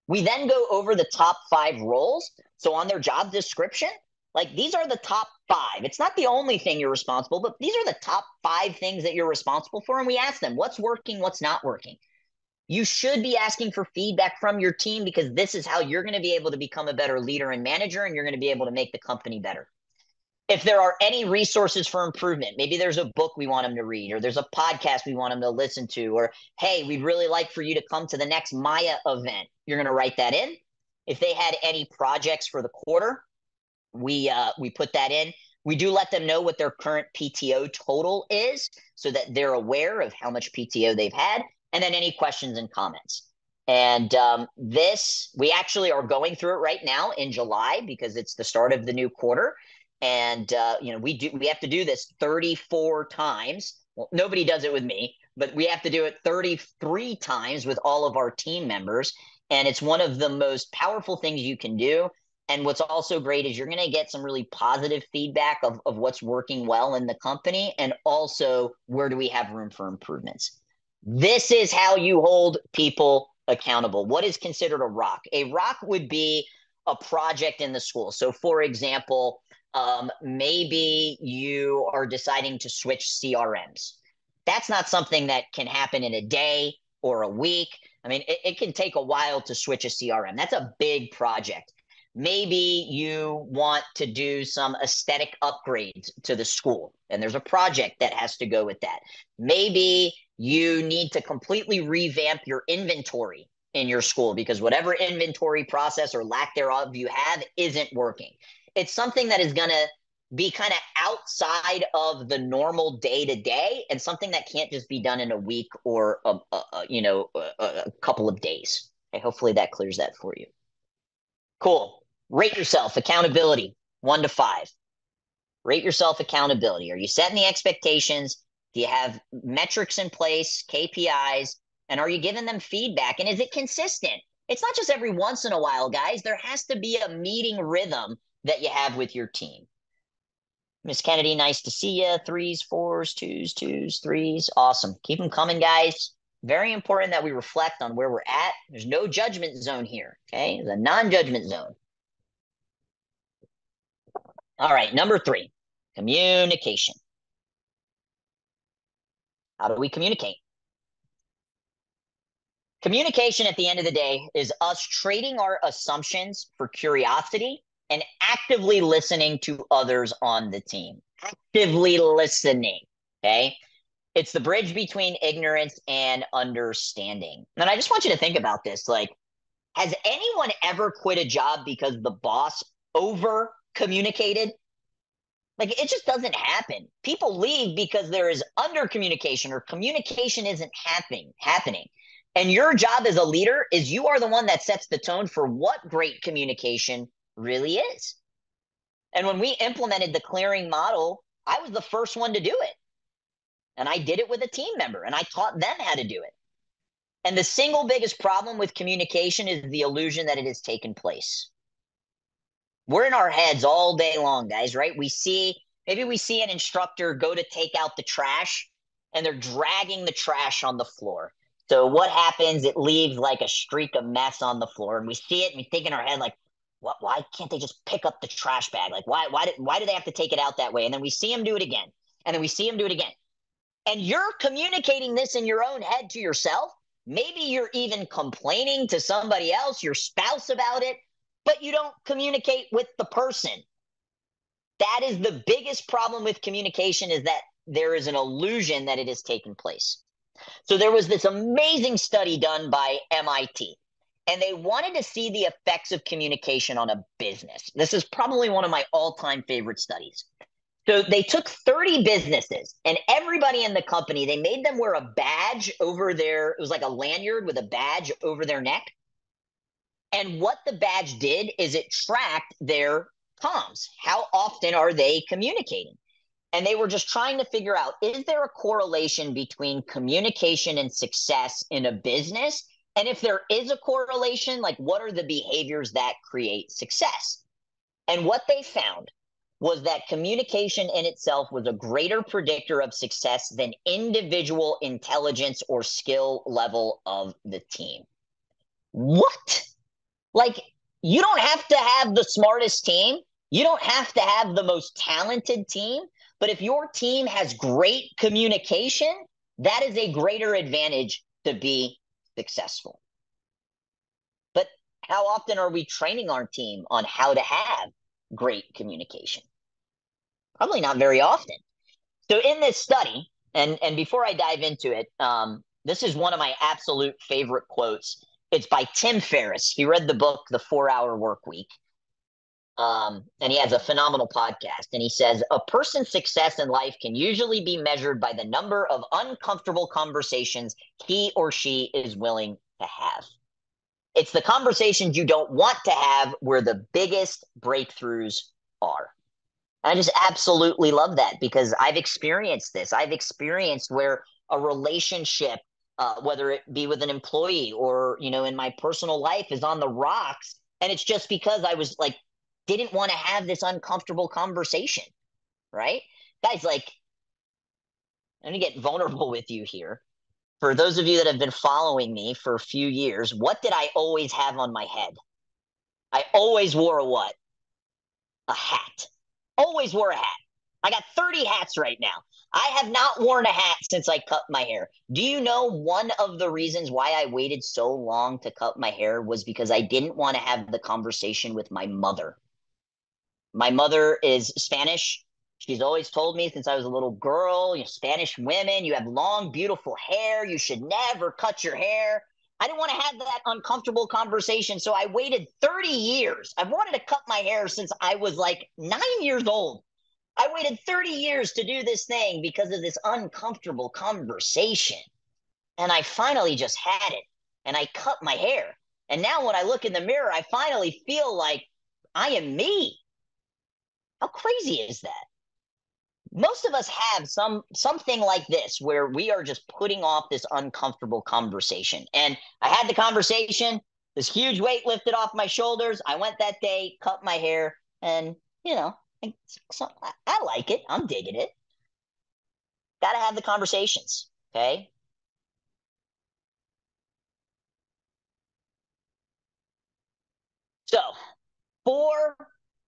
We then go over the top five roles. So on their job description, like these are the top five. It's not the only thing you're responsible, but these are the top five things that you're responsible for. And we ask them what's working, what's not working. You should be asking for feedback from your team because this is how you're going to be able to become a better leader and manager, and you're going to be able to make the company better. If there are any resources for improvement, maybe there's a book we want them to read, or there's a podcast we want them to listen to, or hey, we'd really like for you to come to the next MAIA event. You're going to write that in. If they had any projects for the quarter, we uh, we put that in. We do let them know what their current PTO total is so that they're aware of how much PTO they've had, and then any questions and comments. And um, this, we actually are going through it right now in July because it's the start of the new quarter. And uh, you know, we do we have to do this 34 times. Well, nobody does it with me, but we have to do it 33 times with all of our team members. And it's one of the most powerful things you can do and what's also great is you're going to get some really positive feedback of, of what's working well in the company and also where do we have room for improvements. This is how you hold people accountable. What is considered a rock? A rock would be a project in the school. So, for example, um, maybe you are deciding to switch CRMs. That's not something that can happen in a day or a week. I mean, it, it can take a while to switch a CRM. That's a big project maybe you want to do some aesthetic upgrades to the school and there's a project that has to go with that maybe you need to completely revamp your inventory in your school because whatever inventory process or lack thereof you have isn't working it's something that is going to be kind of outside of the normal day to day and something that can't just be done in a week or a, a, a you know a, a couple of days okay hopefully that clears that for you cool Rate yourself accountability one to five. Rate yourself accountability. Are you setting the expectations? Do you have metrics in place, KPIs? And are you giving them feedback? And is it consistent? It's not just every once in a while, guys. There has to be a meeting rhythm that you have with your team. Miss Kennedy, nice to see you. Threes, fours, twos, twos, threes. Awesome. Keep them coming, guys. Very important that we reflect on where we're at. There's no judgment zone here. Okay. The non judgment zone. All right, number three, communication. How do we communicate? Communication at the end of the day is us trading our assumptions for curiosity and actively listening to others on the team. Actively listening. Okay. It's the bridge between ignorance and understanding. And I just want you to think about this. Like, has anyone ever quit a job because the boss over communicated. Like it just doesn't happen. People leave because there is under communication or communication isn't happening happening. And your job as a leader is you are the one that sets the tone for what great communication really is. And when we implemented the clearing model, I was the first one to do it. And I did it with a team member and I taught them how to do it. And the single biggest problem with communication is the illusion that it has taken place we're in our heads all day long, guys, right? We see maybe we see an instructor go to take out the trash and they're dragging the trash on the floor. So what happens? It leaves like a streak of mess on the floor, and we see it and we think in our head like, what? Why can't they just pick up the trash bag? Like, why? Why did? Why do they have to take it out that way? And then we see them do it again, and then we see them do it again, and you're communicating this in your own head to yourself. Maybe you're even complaining to somebody else, your spouse, about it but you don't communicate with the person. That is the biggest problem with communication is that there is an illusion that it has taken place. So there was this amazing study done by MIT and they wanted to see the effects of communication on a business. This is probably one of my all-time favorite studies. So they took 30 businesses and everybody in the company, they made them wear a badge over their it was like a lanyard with a badge over their neck and what the badge did is it tracked their comms. How often are they communicating? And they were just trying to figure out is there a correlation between communication and success in a business And if there is a correlation, like what are the behaviors that create success? And what they found was that communication in itself was a greater predictor of success than individual intelligence or skill level of the team. What? Like, you don't have to have the smartest team. You don't have to have the most talented team. But if your team has great communication, that is a greater advantage to be successful. But how often are we training our team on how to have great communication? Probably not very often. So in this study, and and before I dive into it, um, this is one of my absolute favorite quotes. It's by Tim Ferriss. He read the book The Four Hour Work Week. Um, and he has a phenomenal podcast. And he says, A person's success in life can usually be measured by the number of uncomfortable conversations he or she is willing to have. It's the conversations you don't want to have where the biggest breakthroughs are. I just absolutely love that because I've experienced this. I've experienced where a relationship, uh, whether it be with an employee or, you know, in my personal life, is on the rocks. And it's just because I was like, didn't want to have this uncomfortable conversation. Right. Guys, like, I'm to get vulnerable with you here. For those of you that have been following me for a few years, what did I always have on my head? I always wore a what? A hat always wore a hat. I got 30 hats right now. I have not worn a hat since I cut my hair. Do you know one of the reasons why I waited so long to cut my hair was because I didn't want to have the conversation with my mother. My mother is Spanish. She's always told me since I was a little girl, you know, Spanish women, you have long, beautiful hair. You should never cut your hair. I didn't want to have that uncomfortable conversation. So I waited 30 years. I've wanted to cut my hair since I was like nine years old. I waited 30 years to do this thing because of this uncomfortable conversation. And I finally just had it and I cut my hair. And now when I look in the mirror, I finally feel like I am me. How crazy is that? most of us have some something like this where we are just putting off this uncomfortable conversation and i had the conversation this huge weight lifted off my shoulders i went that day cut my hair and you know so I, like it i'm digging it gotta have the conversations okay so four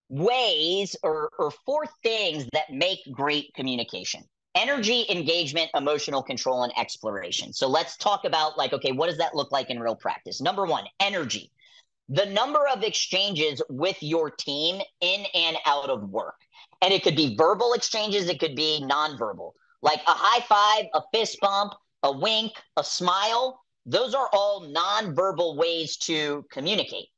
ways or, or four things that make great communication energy, engagement, emotional control, and exploration. So let's talk about like, okay, what does that look like in real practice? Number one, energy. The number of exchanges with your team in and out of work. And it could be verbal exchanges, it could be nonverbal, like a high five, a fist bump, a wink, a smile. Those are all nonverbal ways to communicate.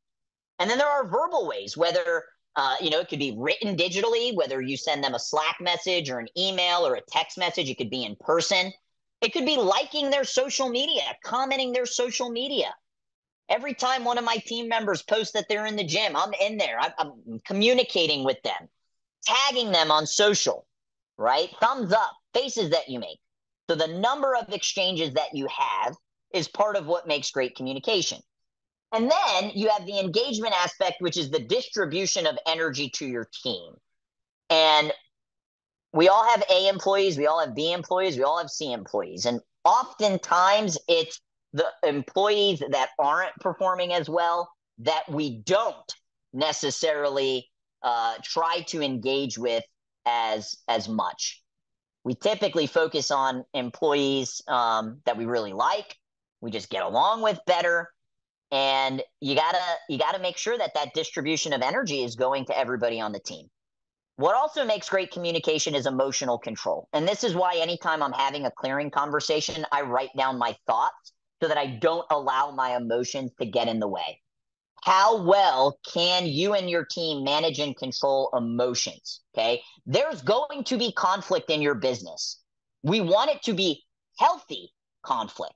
And then there are verbal ways, whether uh, you know, it could be written digitally, whether you send them a Slack message or an email or a text message. It could be in person. It could be liking their social media, commenting their social media. Every time one of my team members posts that they're in the gym, I'm in there. I'm, I'm communicating with them, tagging them on social, right? Thumbs up, faces that you make. So the number of exchanges that you have is part of what makes great communication. And then you have the engagement aspect, which is the distribution of energy to your team. And we all have A employees, we all have B employees, we all have C employees. And oftentimes it's the employees that aren't performing as well that we don't necessarily uh, try to engage with as as much. We typically focus on employees um, that we really like, we just get along with better, and you gotta you gotta make sure that that distribution of energy is going to everybody on the team. What also makes great communication is emotional control. And this is why anytime i'm having a clearing conversation i write down my thoughts so that i don't allow my emotions to get in the way how well can you and your team manage and control emotions okay there's going to be conflict in your business we want it to be healthy conflict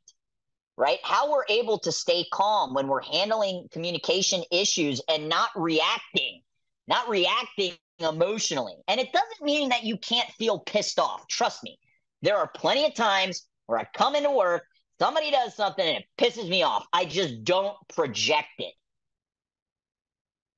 right? How we're able to stay calm when we're handling communication issues and not reacting, not reacting emotionally. And it doesn't mean that you can't feel pissed off. Trust me, there are plenty of times where I come into work, Somebody does something and it pisses me off. I just don't project it.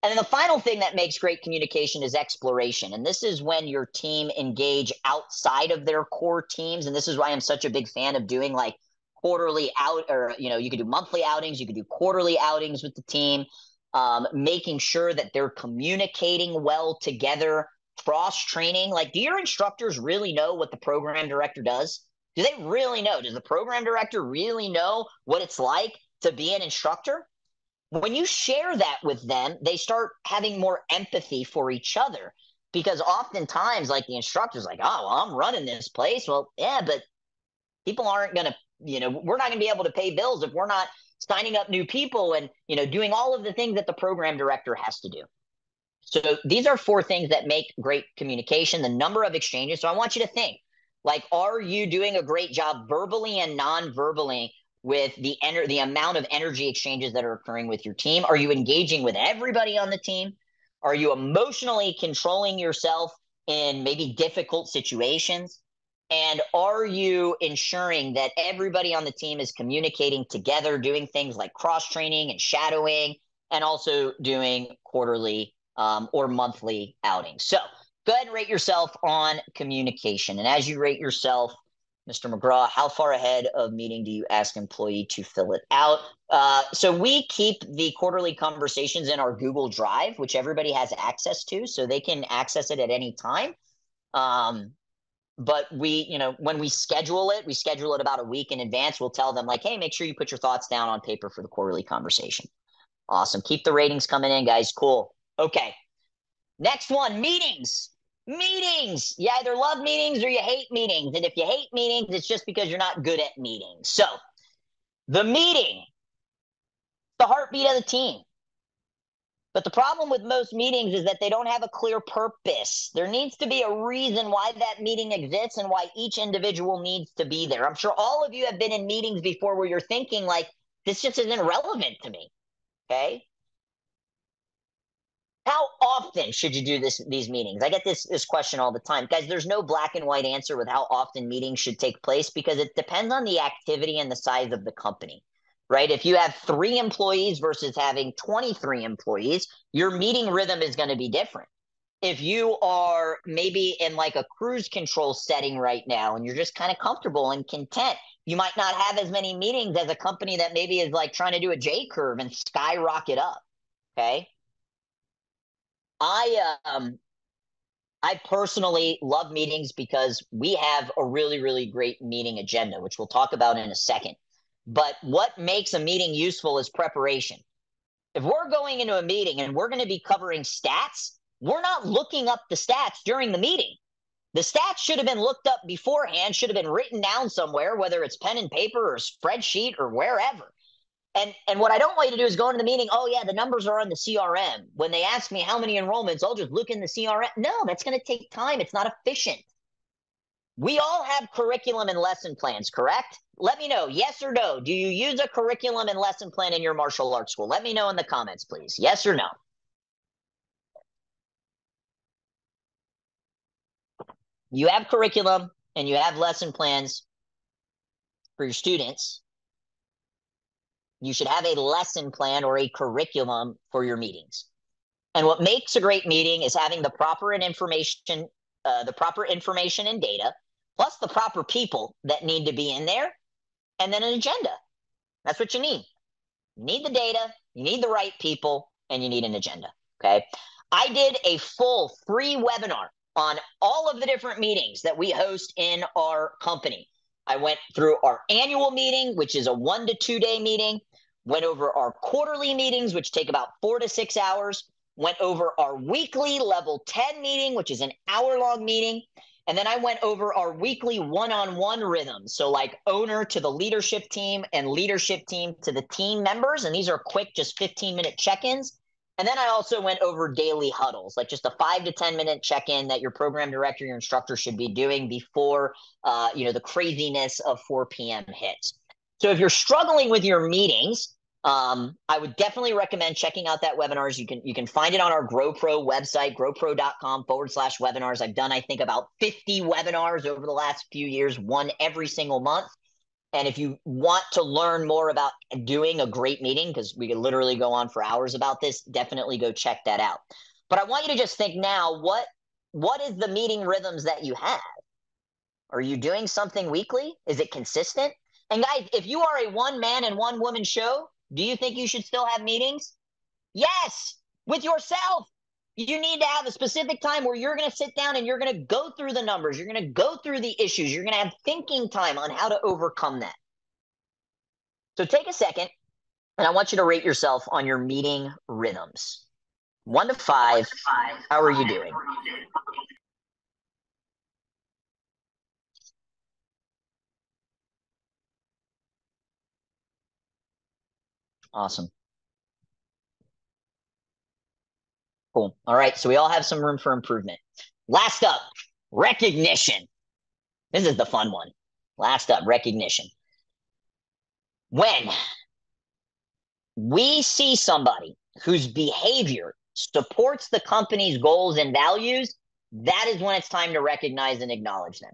And then the final thing that makes great communication is exploration. And this is when your team engage outside of their core teams. And this is why I'm such a big fan of doing like quarterly out or, you know, you could do monthly outings, you could do quarterly outings with the team, um, making sure that they're communicating well together, cross training. Like, do your instructors really know what the program director does? Do they really know? Does the program director really know what it's like to be an instructor? when you share that with them, they start having more empathy for each other because oftentimes, like the instructor's like, oh, well, I'm running this place. Well, yeah, but people aren't going to, you know, we're not going to be able to pay bills if we're not signing up new people and, you know, doing all of the things that the program director has to do. So these are four things that make great communication, the number of exchanges. So I want you to think like, are you doing a great job verbally and non verbally with the ener- the amount of energy exchanges that are occurring with your team? Are you engaging with everybody on the team? Are you emotionally controlling yourself in maybe difficult situations? And are you ensuring that everybody on the team is communicating together, doing things like cross training and shadowing, and also doing quarterly um, or monthly outings? So go ahead and rate yourself on communication. And as you rate yourself, Mr. McGraw, how far ahead of meeting do you ask employee to fill it out? Uh, so we keep the quarterly conversations in our Google Drive, which everybody has access to, so they can access it at any time. Um, but we, you know, when we schedule it, we schedule it about a week in advance. We'll tell them like, hey, make sure you put your thoughts down on paper for the quarterly conversation. Awesome. Keep the ratings coming in, guys. Cool. Okay. Next one, meetings. Meetings. You either love meetings or you hate meetings. And if you hate meetings, it's just because you're not good at meetings. So, the meeting, the heartbeat of the team. But the problem with most meetings is that they don't have a clear purpose. There needs to be a reason why that meeting exists and why each individual needs to be there. I'm sure all of you have been in meetings before where you're thinking, like, this just isn't relevant to me. Okay. How often should you do this these meetings? I get this this question all the time. Guys, there's no black and white answer with how often meetings should take place because it depends on the activity and the size of the company. Right? If you have 3 employees versus having 23 employees, your meeting rhythm is going to be different. If you are maybe in like a cruise control setting right now and you're just kind of comfortable and content, you might not have as many meetings as a company that maybe is like trying to do a J curve and skyrocket up. Okay? I um I personally love meetings because we have a really, really great meeting agenda, which we'll talk about in a second. But what makes a meeting useful is preparation. If we're going into a meeting and we're going to be covering stats, we're not looking up the stats during the meeting. The stats should have been looked up beforehand, should have been written down somewhere, whether it's pen and paper or spreadsheet or wherever. And and what I don't want you to do is go into the meeting. Oh yeah, the numbers are on the CRM. When they ask me how many enrollments, I'll just look in the CRM. No, that's going to take time. It's not efficient. We all have curriculum and lesson plans, correct? Let me know, yes or no. Do you use a curriculum and lesson plan in your martial arts school? Let me know in the comments, please. Yes or no. You have curriculum and you have lesson plans for your students you should have a lesson plan or a curriculum for your meetings. And what makes a great meeting is having the proper information, uh, the proper information and data, plus the proper people that need to be in there, and then an agenda. That's what you need. You need the data, you need the right people, and you need an agenda. Okay. I did a full free webinar on all of the different meetings that we host in our company. I went through our annual meeting, which is a one to two day meeting went over our quarterly meetings, which take about four to six hours, went over our weekly level 10 meeting, which is an hour long meeting. And then I went over our weekly one on one rhythm. So, like owner to the leadership team and leadership team to the team members. And these are quick, just 15 minute check ins. And then I also went over daily huddles, like just a five to 10 minute check in that your program director, your instructor should be doing before, uh, you know, the craziness of 4 p.m. hits. So if you're struggling with your meetings, um, I would definitely recommend checking out that webinars. You can you can find it on our GrowPro website, growpro.com forward slash webinars. I've done, I think, about 50 webinars over the last few years, one every single month. And if you want to learn more about doing a great meeting, because we could literally go on for hours about this, definitely go check that out. But I want you to just think now, what what is the meeting rhythms that you have? Are you doing something weekly? Is it consistent? And guys, if you are a one man and one woman show, do you think you should still have meetings? Yes, with yourself. You need to have a specific time where you're going to sit down and you're going to go through the numbers. You're going to go through the issues. You're going to have thinking time on how to overcome that. So take a second and I want you to rate yourself on your meeting rhythms. One to five, Five. how are you doing? Awesome. Cool. All right. So we all have some room for improvement. Last up, recognition. This is the fun one. Last up, recognition. When we see somebody whose behavior supports the company's goals and values, that is when it's time to recognize and acknowledge them.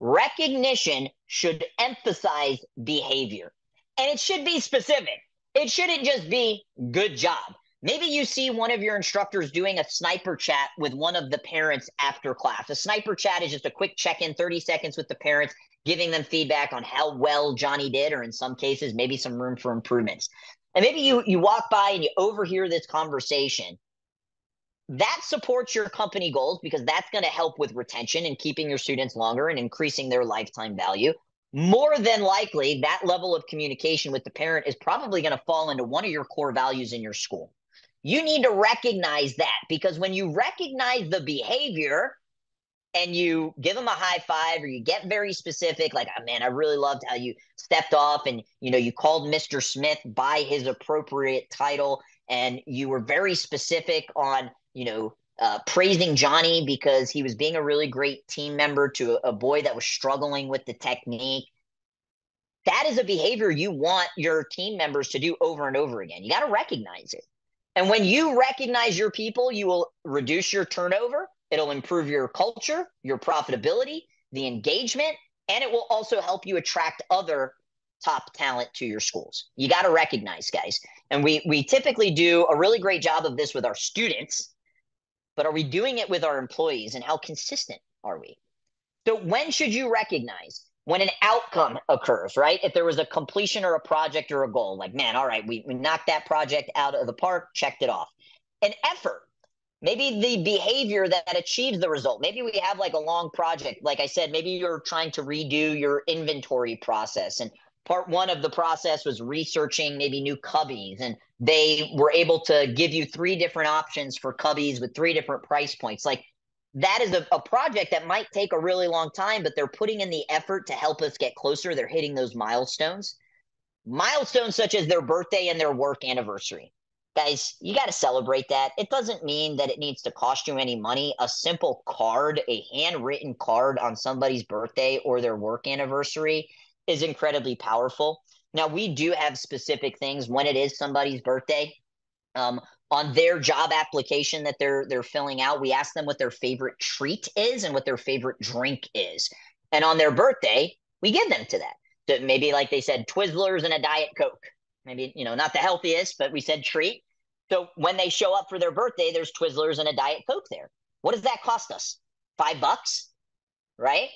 Recognition should emphasize behavior and it should be specific. It shouldn't just be good job. Maybe you see one of your instructors doing a sniper chat with one of the parents after class. A sniper chat is just a quick check in, 30 seconds with the parents, giving them feedback on how well Johnny did, or in some cases, maybe some room for improvements. And maybe you you walk by and you overhear this conversation. That supports your company goals because that's going to help with retention and keeping your students longer and increasing their lifetime value. More than likely, that level of communication with the parent is probably going to fall into one of your core values in your school. You need to recognize that because when you recognize the behavior and you give them a high five or you get very specific, like, oh, man, I really loved how you stepped off and, you know, you called Mr. Smith by his appropriate title and you were very specific on, you know, uh, praising Johnny because he was being a really great team member to a, a boy that was struggling with the technique. That is a behavior you want your team members to do over and over again. You got to recognize it. And when you recognize your people, you will reduce your turnover. It'll improve your culture, your profitability, the engagement, and it will also help you attract other top talent to your schools. You got to recognize, guys. And we we typically do a really great job of this with our students, but are we doing it with our employees and how consistent are we? So when should you recognize? when an outcome occurs, right? If there was a completion or a project or a goal, like, man, all right, we, we knocked that project out of the park, checked it off. An effort, maybe the behavior that achieves the result. Maybe we have like a long project. Like I said, maybe you're trying to redo your inventory process. And part one of the process was researching maybe new cubbies. And they were able to give you three different options for cubbies with three different price points. Like that is a, a project that might take a really long time, but they're putting in the effort to help us get closer. They're hitting those milestones. Milestones such as their birthday and their work anniversary. Guys, you got to celebrate that. It doesn't mean that it needs to cost you any money. A simple card, a handwritten card on somebody's birthday or their work anniversary is incredibly powerful. Now, we do have specific things when it is somebody's birthday. Um, on their job application that they're they're filling out we ask them what their favorite treat is and what their favorite drink is. And on their birthday we give them to that. So maybe like they said twizzlers and a diet coke. Maybe you know not the healthiest but we said treat. So when they show up for their birthday there's twizzlers and a diet coke there. What does that cost us? Five bucks right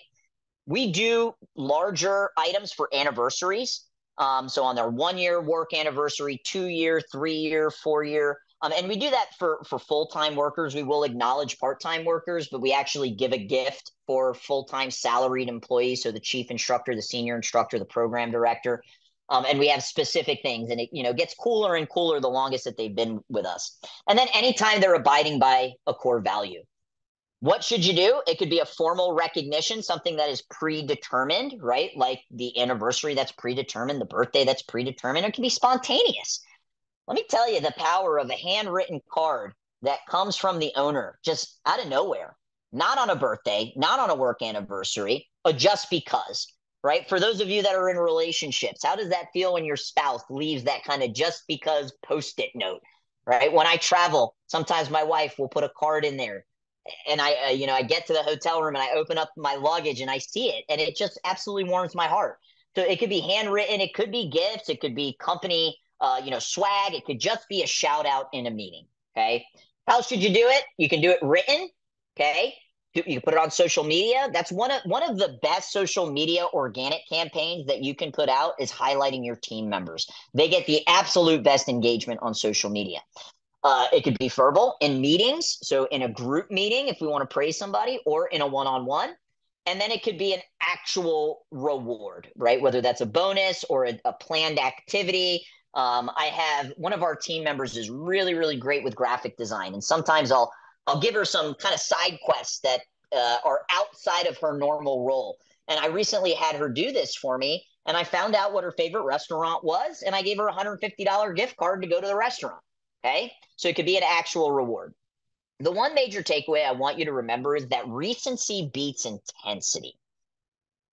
we do larger items for anniversaries um, so on their one year work anniversary two year three year four year um, and we do that for for full time workers. We will acknowledge part time workers, but we actually give a gift for full time salaried employees. So the chief instructor, the senior instructor, the program director, um, and we have specific things. And it you know gets cooler and cooler the longest that they've been with us. And then anytime they're abiding by a core value. What should you do? It could be a formal recognition, something that is predetermined, right? Like the anniversary that's predetermined, the birthday that's predetermined. It can be spontaneous let me tell you the power of a handwritten card that comes from the owner just out of nowhere, not on a birthday, not on a work anniversary, but just because, right? For those of you that are in relationships, how does that feel when your spouse leaves that kind of just because post it note, right? When I travel, sometimes my wife will put a card in there and I, uh, you know, I get to the hotel room and I open up my luggage and I see it and it just absolutely warms my heart. So it could be handwritten, it could be gifts, it could be company, uh, you know, swag. It could just be a shout out in a meeting. Okay. How should you do it? You can do it written. Okay. You can put it on social media. That's one of one of the best social media organic campaigns that you can put out is highlighting your team members. They get the absolute best engagement on social media. Uh, it could be verbal in meetings, so in a group meeting if we want to praise somebody, or in a one-on-one. And then it could be an actual reward, right? Whether that's a bonus or a, a planned activity. Um, I have one of our team members is really, really great with graphic design, and sometimes I'll I'll give her some kind of side quests that uh, are outside of her normal role. And I recently had her do this for me, and I found out what her favorite restaurant was, and I gave her a $150 gift card to go to the restaurant. Okay. So it could be an actual reward. The one major takeaway I want you to remember is that recency beats intensity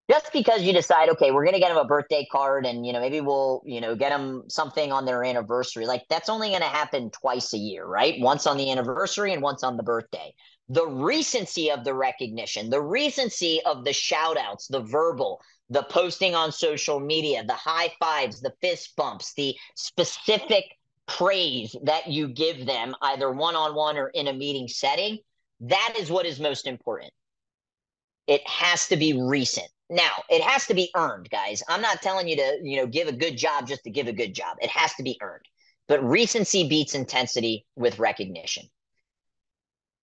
just because you decide, okay, we're going to get them a birthday card and, you know, maybe we'll, you know, get them something on their anniversary, like that's only going to happen twice a year, right? Once on the anniversary and once on the birthday. The recency of the recognition, the recency of the shout outs, the verbal, the posting on social media, the high fives, the fist bumps, the specific praise that you give them, either one on one or in a meeting setting, that is what is most important. It has to be recent. Now, it has to be earned, guys. I'm not telling you to, you know, give a good job just to give a good job. It has to be earned. But recency beats intensity with recognition.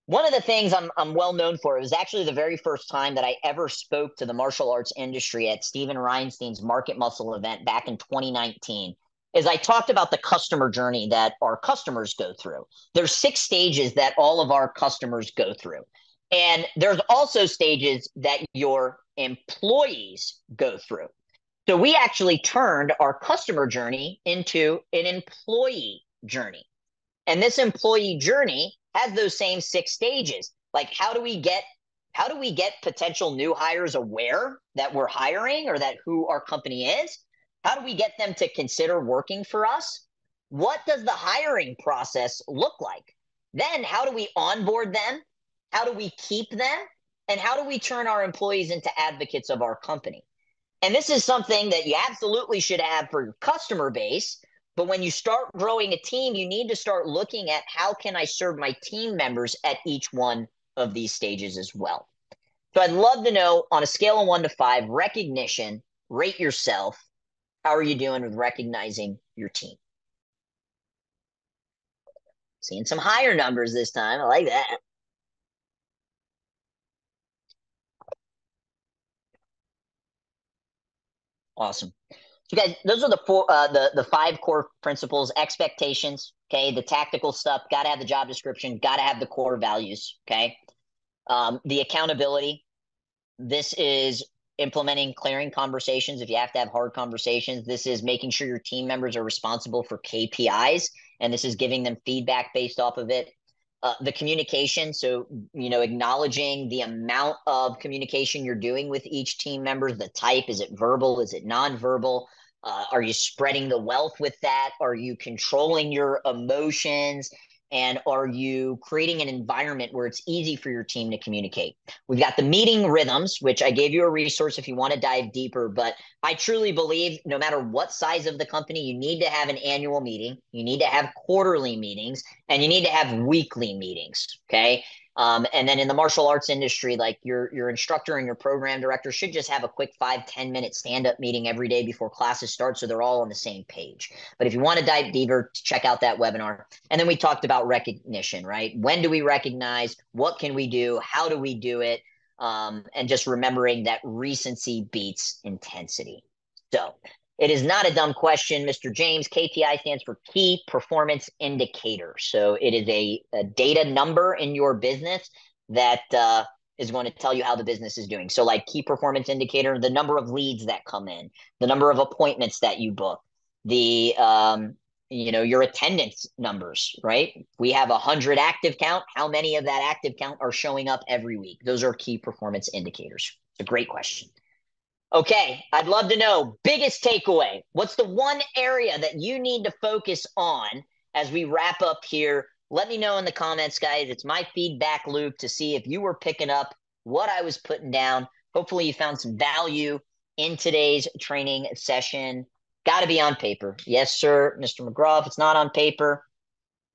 One of the things I'm, I'm well known for, it was actually the very first time that I ever spoke to the martial arts industry at Steven Reinstein's Market Muscle event back in 2019 is I talked about the customer journey that our customers go through. There's six stages that all of our customers go through. And there's also stages that your employees go through. So we actually turned our customer journey into an employee journey. And this employee journey has those same six stages. Like how do we get how do we get potential new hires aware that we're hiring or that who our company is? How do we get them to consider working for us? What does the hiring process look like? Then how do we onboard them? How do we keep them? And how do we turn our employees into advocates of our company? And this is something that you absolutely should have for your customer base. But when you start growing a team, you need to start looking at how can I serve my team members at each one of these stages as well. So I'd love to know on a scale of one to five, recognition, rate yourself. How are you doing with recognizing your team? Seeing some higher numbers this time. I like that. Awesome. So guys, those are the four, uh, the the five core principles: expectations. Okay, the tactical stuff. Got to have the job description. Got to have the core values. Okay, um, the accountability. This is implementing clearing conversations. If you have to have hard conversations, this is making sure your team members are responsible for KPIs, and this is giving them feedback based off of it. Uh, the communication so you know acknowledging the amount of communication you're doing with each team member the type is it verbal is it nonverbal uh, are you spreading the wealth with that are you controlling your emotions and are you creating an environment where it's easy for your team to communicate? We've got the meeting rhythms which i gave you a resource if you want to dive deeper but i truly believe no matter what size of the company you need to have an annual meeting you need to have quarterly meetings and you need to have weekly meetings okay um, and then in the martial arts industry, like your your instructor and your program director should just have a quick five ten minute stand up meeting every day before classes start, so they're all on the same page. But if you want to dive deeper, check out that webinar. And then we talked about recognition, right? When do we recognize? What can we do? How do we do it? Um, and just remembering that recency beats intensity. So it is not a dumb question, Mr. James. KPI stands for Key Performance Indicator. So it is a, a data number in your business that uh, is going to tell you how the business is doing. So, like key performance indicator, the number of leads that come in, the number of appointments that you book, the um, you know your attendance numbers, right? We have a hundred active count. How many of that active count are showing up every week? Those are key performance indicators. It's a great question. Okay, I'd love to know biggest takeaway. What's the one area that you need to focus on as we wrap up here? Let me know in the comments, guys. It's my feedback loop to see if you were picking up what I was putting down. Hopefully, you found some value in today's training session. Got to be on paper. Yes, sir, Mr. McGraw. If it's not on paper,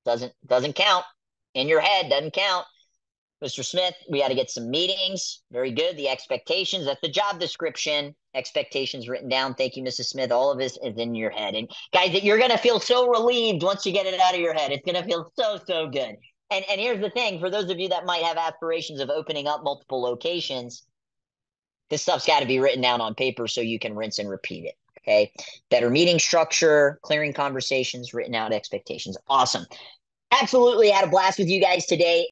doesn't doesn't count. In your head doesn't count. Mr. Smith, we got to get some meetings. Very good. The expectations, that's the job description. Expectations written down. Thank you, Mrs. Smith. All of this is in your head. And guys, you're going to feel so relieved once you get it out of your head. It's going to feel so, so good. And, and here's the thing for those of you that might have aspirations of opening up multiple locations, this stuff's got to be written down on paper so you can rinse and repeat it. Okay. Better meeting structure, clearing conversations, written out expectations. Awesome. Absolutely had a blast with you guys today.